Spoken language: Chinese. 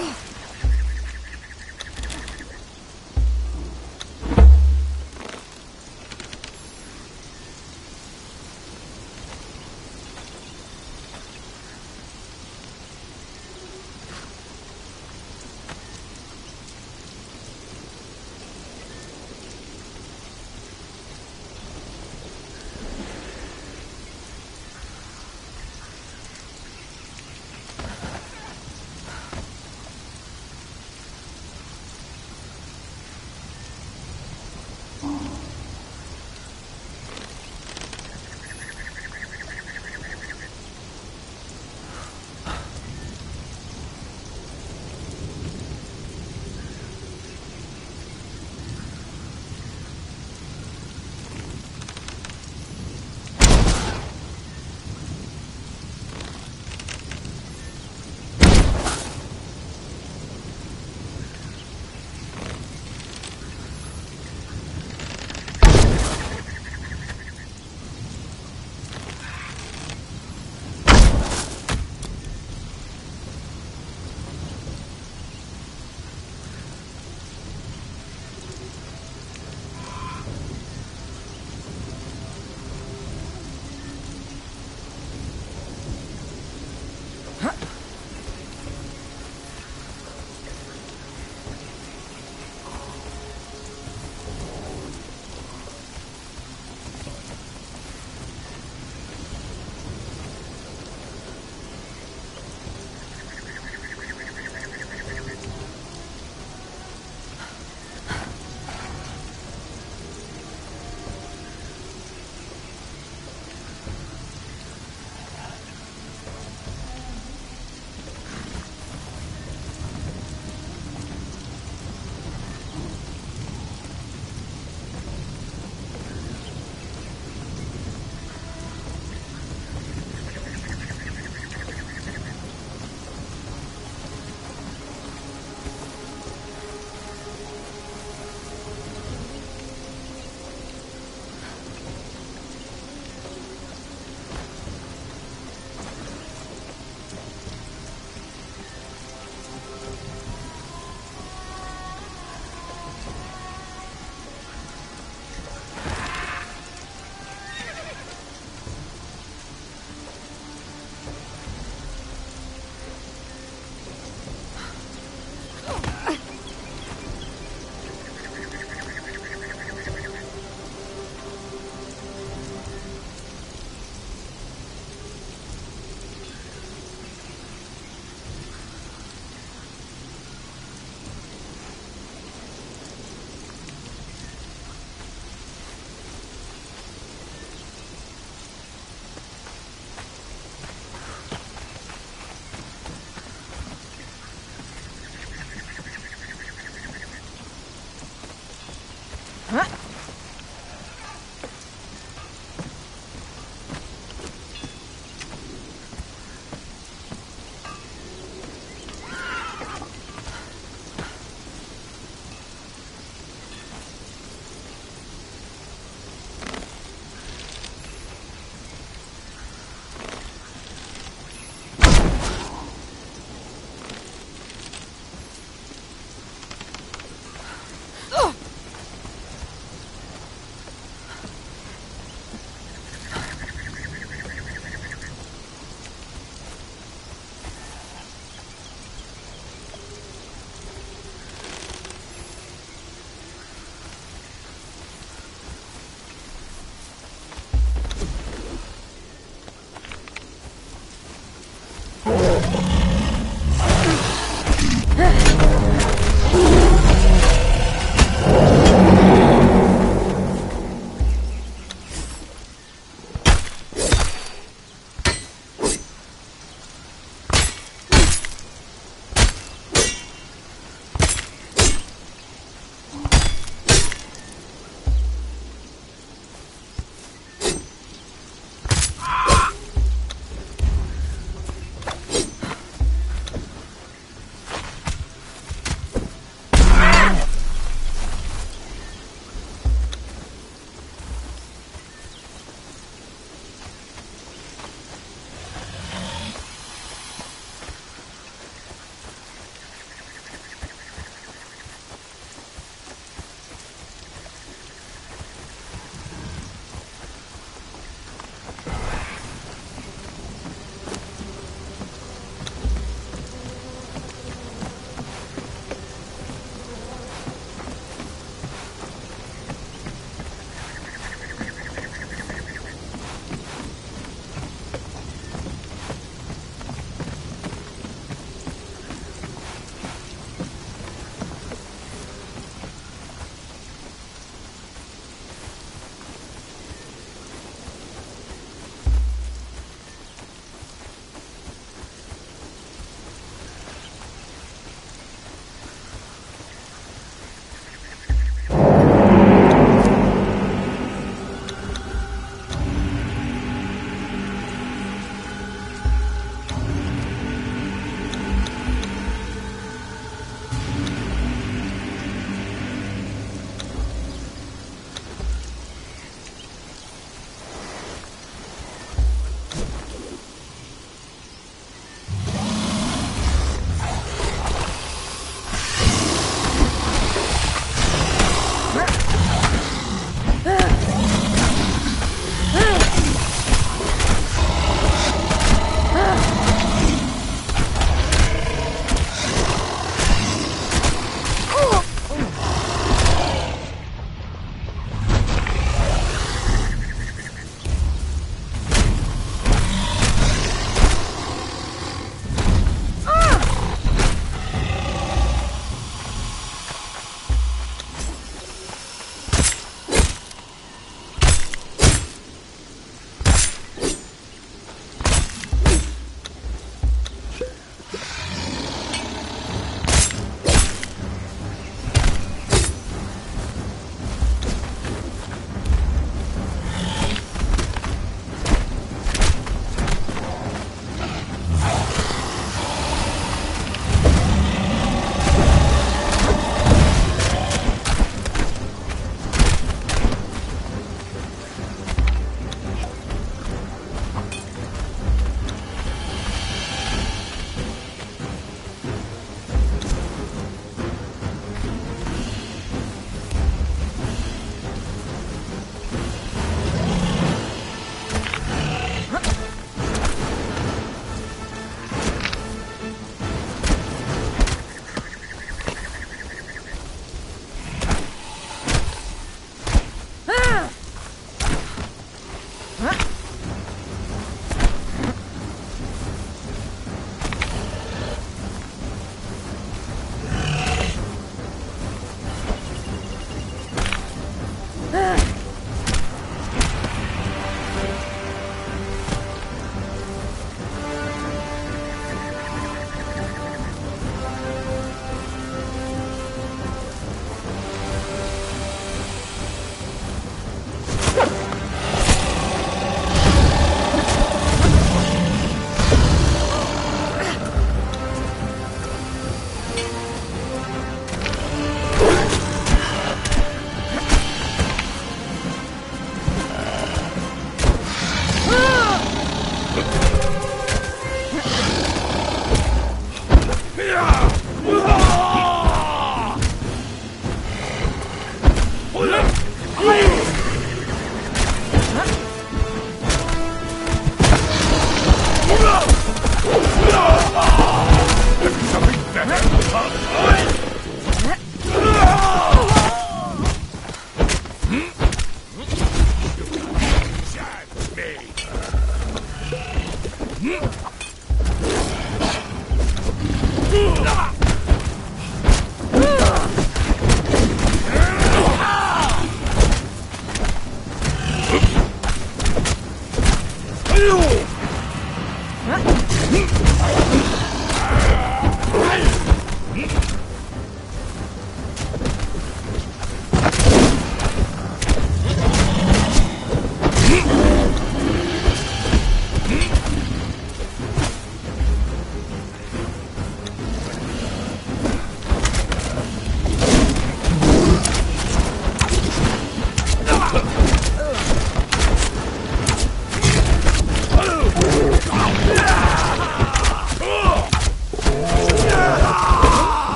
Ugh! 啊？